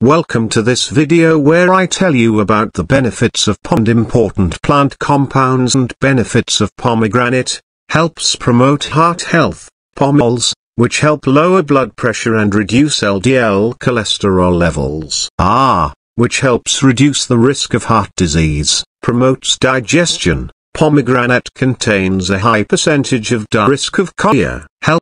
Welcome to this video where I tell you about the benefits of pond important plant compounds and benefits of pomegranate, helps promote heart health, pomols, which help lower blood pressure and reduce LDL cholesterol levels. Ah, which helps reduce the risk of heart disease, promotes digestion. Pomegranate contains a high percentage of risk of chorea,